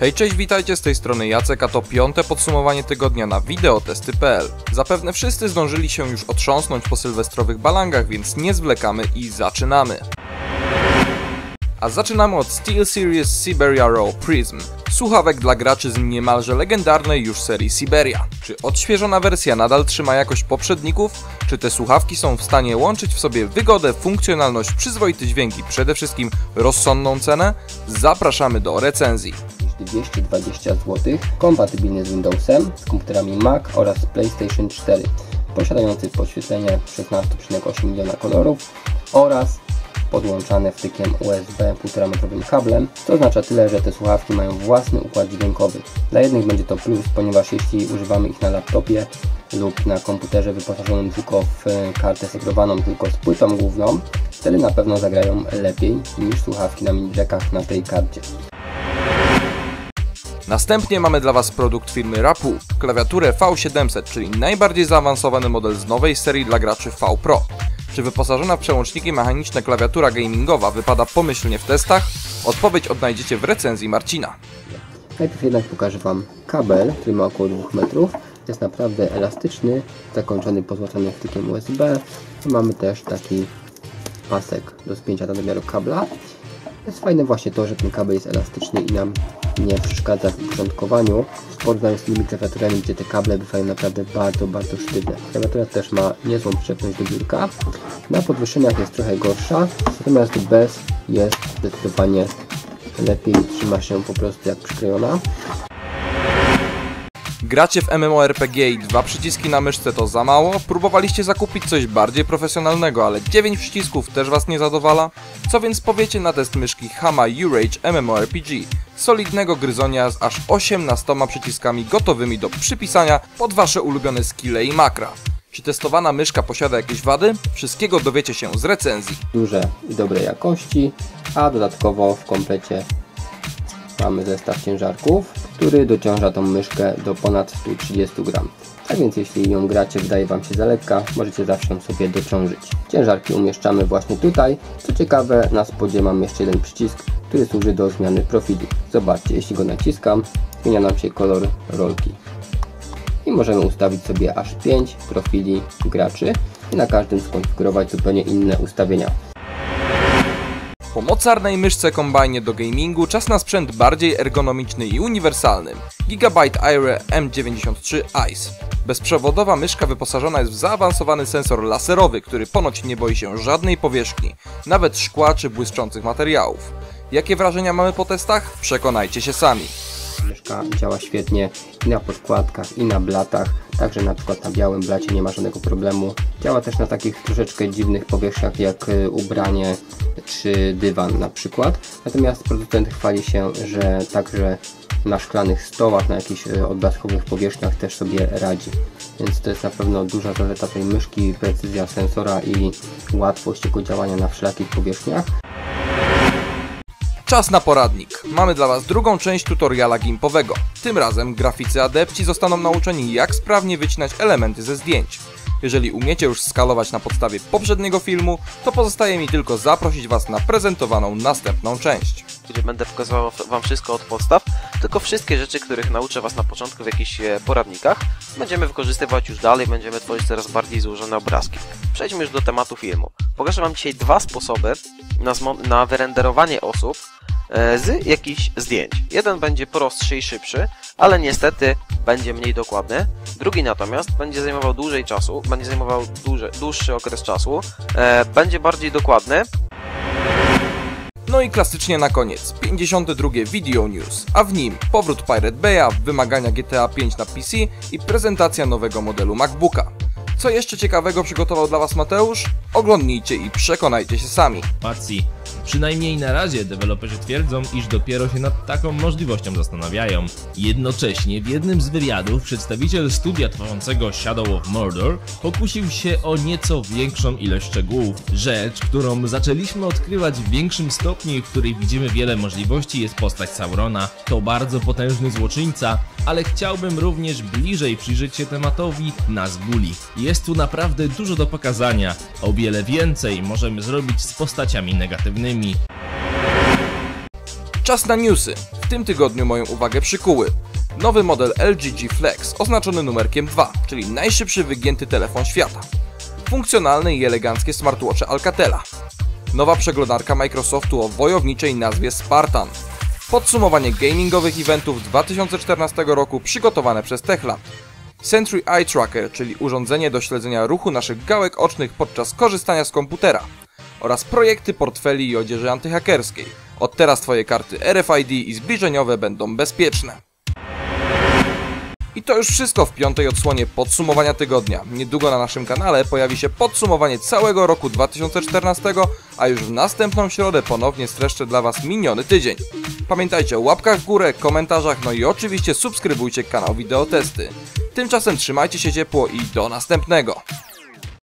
Hej, cześć, witajcie z tej strony Jacek, a to piąte podsumowanie tygodnia na wideotesty.pl. Zapewne wszyscy zdążyli się już otrząsnąć po sylwestrowych balangach, więc nie zwlekamy i zaczynamy. A zaczynamy od SteelSeries Siberia Raw Prism, słuchawek dla graczy z niemalże legendarnej już serii Siberia. Czy odświeżona wersja nadal trzyma jakość poprzedników? Czy te słuchawki są w stanie łączyć w sobie wygodę, funkcjonalność, przyzwoity dźwięk i przede wszystkim rozsądną cenę? Zapraszamy do recenzji. Niż 220 zł, kompatybilny z Windowsem, z komputerami Mac oraz PlayStation 4, posiadający podświetlenie 16,8 miliona kolorów oraz podłączane wtykiem USB 1,5 metrowym kablem, co oznacza tyle, że te słuchawki mają własny układ dźwiękowy. Dla jednych będzie to plus, ponieważ jeśli używamy ich na laptopie lub na komputerze wyposażonym tylko w kartę sekrowaną tylko z płytą główną, wtedy na pewno zagrają lepiej niż słuchawki na mini na tej karcie. Następnie mamy dla Was produkt firmy Rapu, klawiaturę V700, czyli najbardziej zaawansowany model z nowej serii dla graczy V Pro. Czy wyposażona w przełączniki mechaniczne klawiatura gamingowa wypada pomyślnie w testach? Odpowiedź odnajdziecie w recenzji Marcina. Najpierw jednak pokażę Wam kabel, który ma około 2 metrów. Jest naprawdę elastyczny, zakończony pozłacanym wtykiem USB. Mamy też taki pasek do spięcia do domiaru kabla. Jest fajne właśnie to, że ten kabel jest elastyczny i nam nie przeszkadza w uporządkowaniu w porównaniu z innymi gdzie te kable bywają naprawdę bardzo, bardzo sztywne. Klawiatura też ma niezłą przyczepność do biurka. Na podwyższeniach jest trochę gorsza, natomiast bez jest zdecydowanie lepiej, trzyma się po prostu jak przyklejona. Gracie w MMORPG i dwa przyciski na myszce to za mało? Próbowaliście zakupić coś bardziej profesjonalnego, ale 9 przycisków też Was nie zadowala? Co więc powiecie na test myszki Hama U-Rage MMORPG? Solidnego gryzonia z aż 18 przyciskami gotowymi do przypisania pod Wasze ulubione skille i makra. Czy testowana myszka posiada jakieś wady? Wszystkiego dowiecie się z recenzji. duże i dobrej jakości, a dodatkowo w komplecie mamy zestaw ciężarków, który dociąża tą myszkę do ponad 130 gram. Tak więc jeśli ją gracie, wydaje Wam się za lekka, możecie zawsze ją sobie dociążyć. Ciężarki umieszczamy właśnie tutaj. Co ciekawe, na spodzie mam jeszcze jeden przycisk, który służy do zmiany profilu. Zobaczcie, jeśli go naciskam, zmienia nam się kolor rolki. I możemy ustawić sobie aż 5 profili graczy i na każdym skonfigurować zupełnie inne ustawienia. Po mocarnej myszce kombajnie do gamingu czas na sprzęt bardziej ergonomiczny i uniwersalny. Gigabyte Aire M93 Ice. Bezprzewodowa myszka wyposażona jest w zaawansowany sensor laserowy, który ponoć nie boi się żadnej powierzchni, nawet szkła czy błyszczących materiałów. Jakie wrażenia mamy po testach? Przekonajcie się sami. Myszka działa świetnie i na podkładkach, i na blatach. Także na przykład na białym blacie nie ma żadnego problemu. Działa też na takich troszeczkę dziwnych powierzchniach jak y, ubranie czy dywan na przykład. Natomiast producent chwali się, że także na szklanych stołach, na jakichś y, odblaskowych powierzchniach też sobie radzi. Więc to jest na pewno duża zaleta tej myszki, precyzja sensora i łatwość jego działania na wszelakich powierzchniach. Czas na poradnik. Mamy dla Was drugą część tutoriala gimpowego. Tym razem graficy adepci zostaną nauczeni jak sprawnie wycinać elementy ze zdjęć. Jeżeli umiecie już skalować na podstawie poprzedniego filmu, to pozostaje mi tylko zaprosić Was na prezentowaną następną część. gdzie będę pokazywał Wam wszystko od podstaw, tylko wszystkie rzeczy, których nauczę Was na początku w jakichś e, poradnikach, będziemy wykorzystywać już dalej, będziemy tworzyć coraz bardziej złożone obrazki. Przejdźmy już do tematu filmu. Pokażę Wam dzisiaj dwa sposoby na, na wyrenderowanie osób e, z jakichś zdjęć. Jeden będzie prostszy i szybszy, ale niestety będzie mniej dokładny. Drugi natomiast będzie zajmował dłużej czasu, będzie zajmował duży, dłuższy okres czasu, e, będzie bardziej dokładny, No i klasycznie na koniec, 52 Video News, a w nim powrót Pirate Bay'a, wymagania GTA 5 na PC i prezentacja nowego modelu MacBooka. Co jeszcze ciekawego przygotował dla Was Mateusz? Oglądnijcie i przekonajcie się sami. Patsy. Przynajmniej na razie deweloperzy twierdzą, iż dopiero się nad taką możliwością zastanawiają. Jednocześnie w jednym z wywiadów przedstawiciel studia tworzącego Shadow of Mordor pokusił się o nieco większą ilość szczegółów. Rzecz, którą zaczęliśmy odkrywać w większym stopniu i w której widzimy wiele możliwości jest postać Saurona. To bardzo potężny złoczyńca, ale chciałbym również bliżej przyjrzeć się tematowi Nazguli. Jest tu naprawdę dużo do pokazania. O wiele więcej możemy zrobić z postaciami negatywnymi. Czas na newsy. W tym tygodniu moją uwagę przykuły. Nowy model LG G Flex oznaczony numerkiem 2, czyli najszybszy wygięty telefon świata. Funkcjonalne i eleganckie smartwatche Alcatela. Nowa przeglądarka Microsoftu o wojowniczej nazwie Spartan. Podsumowanie gamingowych eventów 2014 roku przygotowane przez Techland. Sentry Eye Tracker, czyli urządzenie do śledzenia ruchu naszych gałek ocznych podczas korzystania z komputera. Oraz projekty portfeli i odzieży antyhakerskiej. Od teraz Twoje karty RFID i zbliżeniowe będą bezpieczne. I to już wszystko w piątej odsłonie podsumowania tygodnia. Niedługo na naszym kanale pojawi się podsumowanie całego roku 2014, a już w następną środę ponownie streszczę dla Was miniony tydzień. Pamiętajcie o łapkach w górę, komentarzach, no i oczywiście subskrybujcie kanał Wideotesty. Tymczasem trzymajcie się ciepło i do następnego.